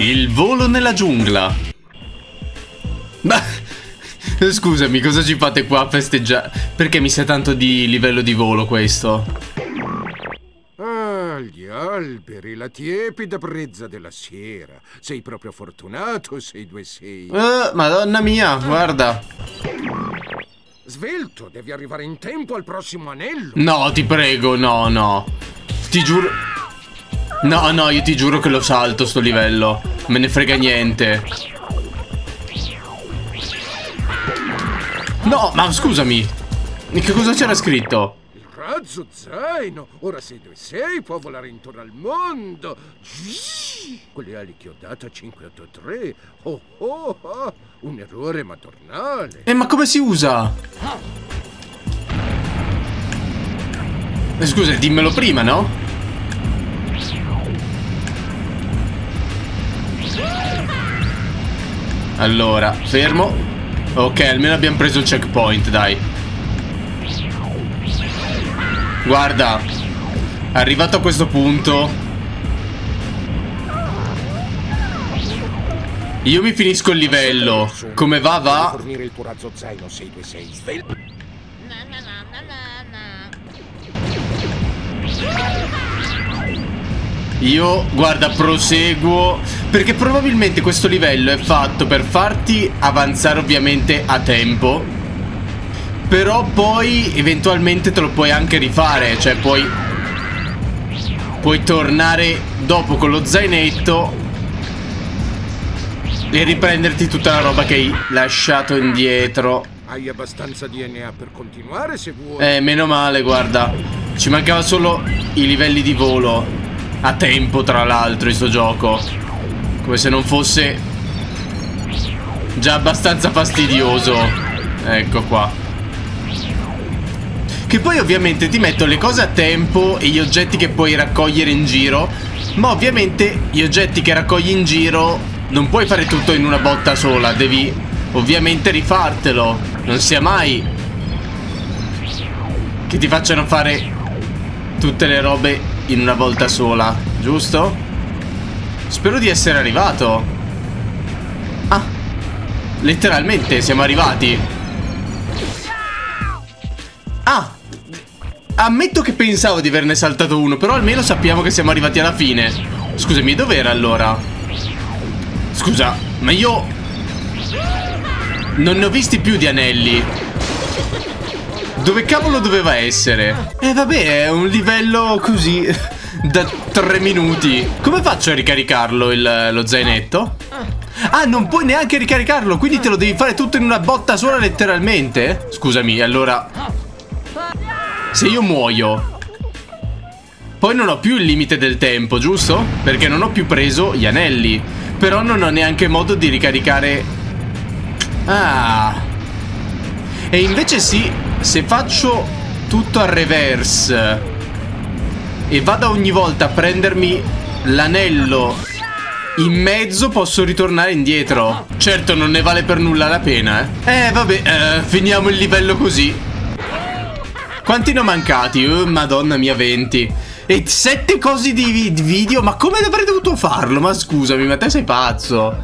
Il volo nella giungla. Ma... Scusami, cosa ci fate qua a festeggiare? Perché mi sa tanto di livello di volo questo? Ah, gli alberi, la tiepida brezza della sera. Sei proprio fortunato, sei due sei. Uh, madonna mia, guarda. Svelto, devi arrivare in tempo al prossimo anello. No, ti prego, no, no. Ti giuro... No, no, io ti giuro che lo salto sto livello. Me ne frega niente. No, ma scusami. Che cosa c'era scritto? Il razzo zaino. Ora sei dove sei, può volare intorno al mondo. Con le ali che ho dato a 583. Oh, oh, oh. Un errore madornale. Eh, ma come si usa? Eh, scusa, dimmelo prima, no? Allora, fermo. Ok, almeno abbiamo preso il checkpoint, dai. Guarda, arrivato a questo punto... Io mi finisco il livello. Come va, va? Fornire il tuo Io, guarda, proseguo Perché probabilmente questo livello è fatto per farti avanzare ovviamente a tempo Però poi eventualmente te lo puoi anche rifare Cioè puoi Puoi tornare dopo con lo zainetto E riprenderti tutta la roba che hai lasciato indietro Hai abbastanza DNA per continuare se vuoi. Eh, meno male, guarda Ci mancava solo i livelli di volo a tempo, tra l'altro, in sto gioco. Come se non fosse già abbastanza fastidioso. Ecco qua. Che poi ovviamente ti metto le cose a tempo e gli oggetti che puoi raccogliere in giro. Ma ovviamente gli oggetti che raccogli in giro non puoi fare tutto in una botta sola. Devi ovviamente rifartelo. Non sia mai che ti facciano fare tutte le robe in una volta sola, giusto? Spero di essere arrivato. Ah, letteralmente siamo arrivati. Ah, ammetto che pensavo di averne saltato uno, però almeno sappiamo che siamo arrivati alla fine. Scusami, dov'era allora? Scusa, ma io... Non ne ho visti più di anelli. Dove cavolo doveva essere? Eh vabbè, è un livello così da tre minuti. Come faccio a ricaricarlo il, lo zainetto? Ah, non puoi neanche ricaricarlo, quindi te lo devi fare tutto in una botta sola letteralmente? Scusami, allora... Se io muoio... Poi non ho più il limite del tempo, giusto? Perché non ho più preso gli anelli. Però non ho neanche modo di ricaricare... Ah... E invece sì, se faccio tutto al reverse e vado ogni volta a prendermi l'anello in mezzo posso ritornare indietro. Certo non ne vale per nulla la pena, eh. Eh vabbè, eh, finiamo il livello così. Quanti ne ho mancati? Oh, madonna mia, 20. E sette cose di video, ma come avrei dovuto farlo? Ma scusami, ma te sei pazzo.